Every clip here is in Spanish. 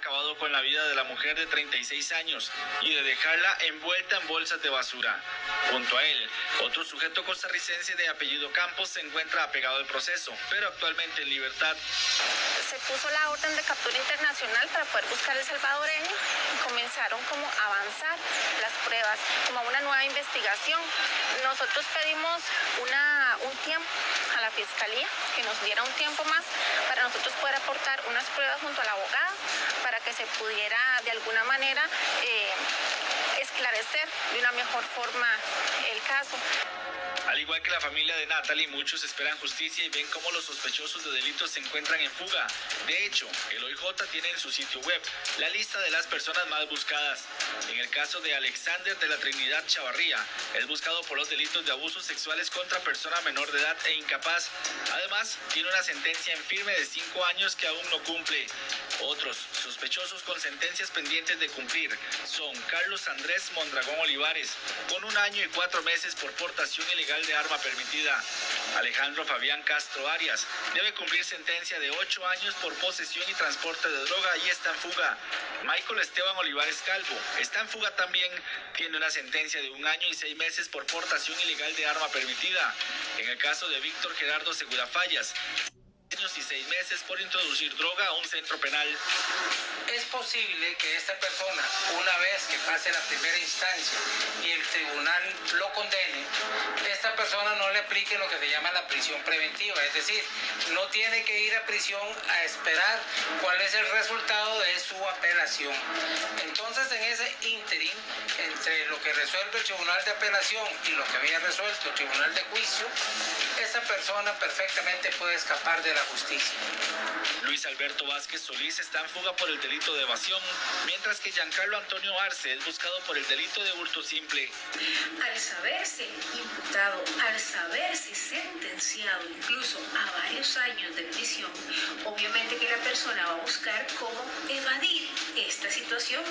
acabado con la vida de la mujer de 36 años y de dejarla envuelta en bolsas de basura. Junto a él, otro sujeto costarricense de apellido Campos se encuentra apegado al proceso, pero actualmente en libertad. Se puso la orden de captura internacional para poder buscar el salvadoreño y comenzaron como avanzar las pruebas, como una nueva investigación. Nosotros pedimos una, un tiempo a la fiscalía que nos diera un tiempo más para nosotros poder aportar unas pruebas junto al abogado para que se pudiera de alguna manera eh, esclarecer de una mejor forma el caso. Al igual que la familia de Natalie, muchos esperan justicia y ven cómo los sospechosos de delitos se encuentran en fuga. De hecho, el OIJ tiene en su sitio web la lista de las personas más buscadas. En el caso de Alexander de la Trinidad Chavarría, es buscado por los delitos de abusos sexuales contra persona menor de edad e incapaz. Además, tiene una sentencia en firme de cinco años que aún no cumple. Otros sospechosos con sentencias pendientes de cumplir son Carlos Andrés Mondragón Olivares, con un año y cuatro meses por portación ilegal de arma permitida. Alejandro Fabián Castro Arias debe cumplir sentencia de ocho años por posesión y transporte de droga y está en fuga. Michael Esteban Olivares Calvo está en fuga también, tiene una sentencia de un año y seis meses por portación ilegal de arma permitida. En el caso de Víctor Gerardo Segura Fallas, y seis meses por introducir droga a un centro penal. Es posible que esta persona, una vez que pase la primera instancia y el tribunal lo condene, esta persona no le aplique lo que se llama la prisión preventiva, es decir, no tiene que ir a prisión a esperar cuál es el resultado de su apelación. Entonces, en ese interim, entre lo que resuelve el tribunal de apelación y lo que había resuelto el tribunal de juicio, esta persona perfectamente puede escapar de la justicia. Luis Alberto Vázquez Solís está en fuga por el delito de evasión, mientras que Giancarlo Antonio Arce es buscado por el delito de hurto simple. Al saberse imputado, al saberse sentenciado incluso a varios años de prisión, obviamente que la persona va a buscar cómo evadir esta situación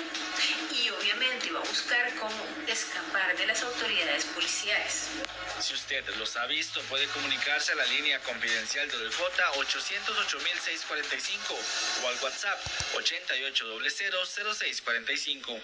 y obviamente va a buscar cómo escapar de las autoridades policiales. Si usted los ha visto, puede comunicarse a la línea confidencial de OIJ 808-645 o al WhatsApp 8800-0645.